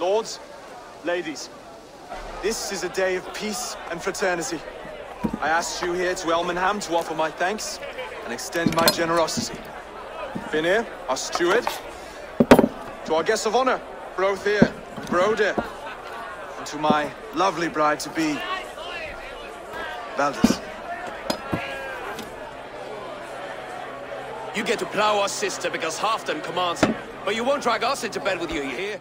Lords, ladies, this is a day of peace and fraternity. I asked you here to Elmenham to offer my thanks and extend my generosity. Finir, our steward, to our guests of honor, Brothir and Broder, and to my lovely bride-to-be, Valdis. You get to plow our sister because Halfdan commands it. But you won't drag us into bed with you, you hear?